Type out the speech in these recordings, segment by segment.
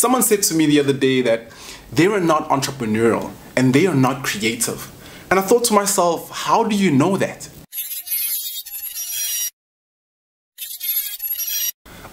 Someone said to me the other day that they are not entrepreneurial and they are not creative. And I thought to myself, how do you know that?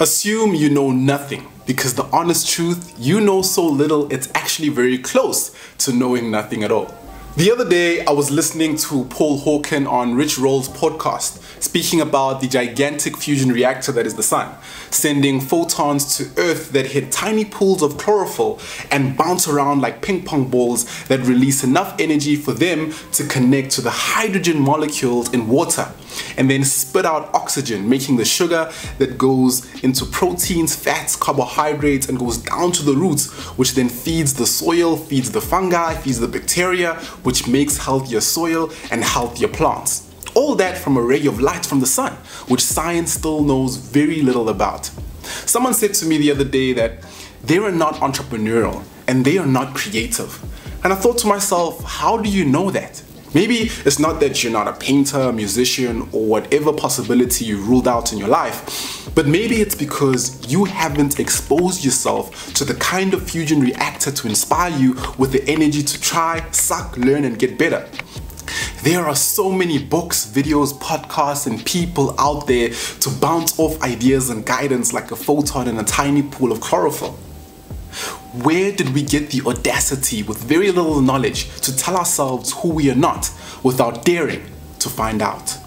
Assume you know nothing because the honest truth, you know so little it's actually very close to knowing nothing at all. The other day, I was listening to Paul Hawken on Rich Roll's podcast, speaking about the gigantic fusion reactor that is the sun, sending photons to Earth that hit tiny pools of chlorophyll and bounce around like ping pong balls that release enough energy for them to connect to the hydrogen molecules in water and then spit out oxygen, making the sugar that goes into proteins, fats, carbohydrates, and goes down to the roots, which then feeds the soil, feeds the fungi, feeds the bacteria, which makes healthier soil and healthier plants. All that from a ray of light from the sun, which science still knows very little about. Someone said to me the other day that they are not entrepreneurial and they are not creative. And I thought to myself, how do you know that? Maybe it's not that you're not a painter, musician, or whatever possibility you ruled out in your life, but maybe it's because you haven't exposed yourself to the kind of fusion reactor to inspire you with the energy to try, suck, learn, and get better. There are so many books, videos, podcasts, and people out there to bounce off ideas and guidance like a photon in a tiny pool of chlorophyll. Where did we get the audacity with very little knowledge to tell ourselves who we are not without daring to find out?